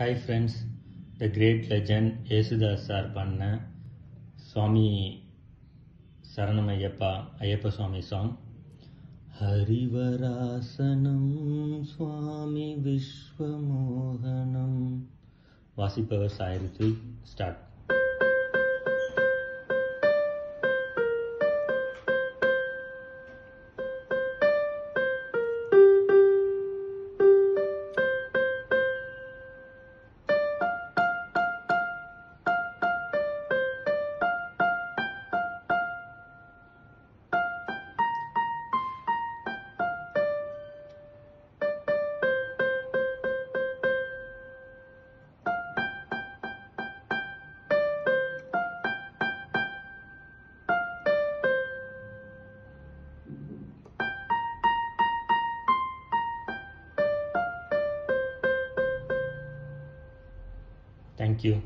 Hi friends the great legend Yesudas sir பண்ண சுவாமி சரணம் ஐயப்பா ஐயப்ப சுவாமி சாங் ஹரிவராசனம் சுவாமி விஸ்வமோகனம். வாசிப்பவர் சாயிரத்தி ஸ்டார்ட் Thank you.